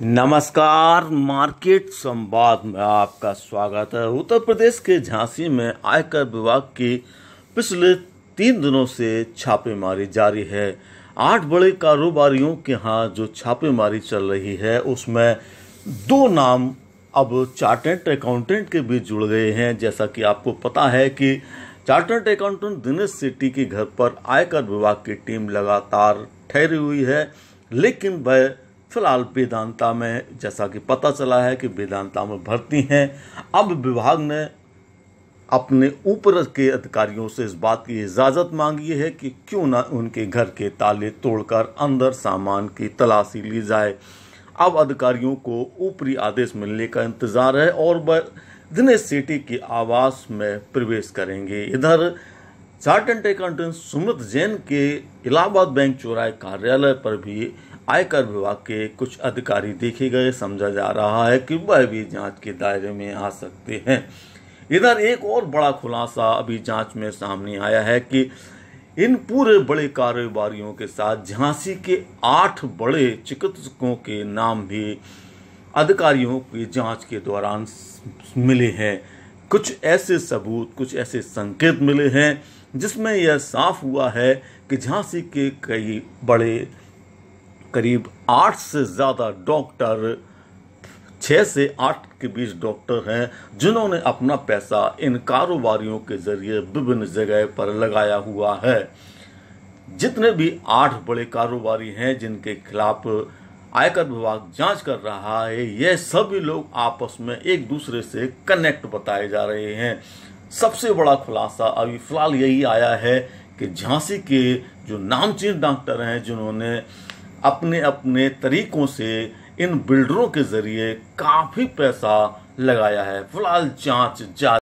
नमस्कार, मार्केट संवाद में आपका स्वागत है। उत्तर प्रदेश के झांसी में आयकर विभाग की पिछले तीन दिनों से छापेमारी जारी है। आठ बड़े कारोबारियों के यहाँ जो छापेमारी चल रही है, उसमें दो नाम अब चार्टेड अकाउंटेंट के बीच जुड़ गए हैं। जैसा कि आपको पता है कि चार्टर्ड अकाउंटेंट दिनेश सेट्टी के घर पर आयकर विभाग की टीम लगातार ठहरी हुई है, लेकिन वह फ़िलहाल वेदांता में जैसा कि पता चला है कि वेदांता में भर्ती हैं। अब विभाग ने अपने ऊपर के अधिकारियों से इस बात की इजाज़त मांगी है कि क्यों ना उनके घर के ताले तोड़कर अंदर सामान की तलाशी ली जाए। अब अधिकारियों को ऊपरी आदेश मिलने का इंतज़ार है और वह दिनेश सेठी के आवास में प्रवेश करेंगे। इधर चार्टेंट अकाउंटेंट सुमित जैन के इलाहाबाद बैंक चौराहे कार्यालय पर भी आयकर विभाग के कुछ अधिकारी देखे गए। समझा जा रहा है कि वह भी जाँच के दायरे में आ सकते हैं। इधर एक और बड़ा खुलासा अभी जाँच में सामने आया है कि इन पूरे बड़े कारोबारियों के साथ झांसी के आठ बड़े चिकित्सकों के नाम भी अधिकारियों की जाँच के दौरान मिले हैं। कुछ ऐसे सबूत, कुछ ऐसे संकेत मिले हैं जिसमें यह साफ़ हुआ है कि झांसी के कई बड़े करीब आठ से ज़्यादा डॉक्टर छः से आठ के बीच डॉक्टर हैं, जिन्होंने अपना पैसा इन कारोबारियों के ज़रिए विभिन्न जगह पर लगाया हुआ है। जितने भी आठ बड़े कारोबारी हैं, जिनके खिलाफ आयकर विभाग जाँच कर रहा है, ये सभी लोग आपस में एक दूसरे से कनेक्ट बताए जा रहे हैं। सबसे बड़ा खुलासा अभी फ़िलहाल यही आया है कि झांसी के जो नामचीन डॉक्टर हैं, जिन्होंने अपने अपने तरीकों से इन बिल्डरों के ज़रिए काफ़ी पैसा लगाया है। फ़िलहाल जाँच जारी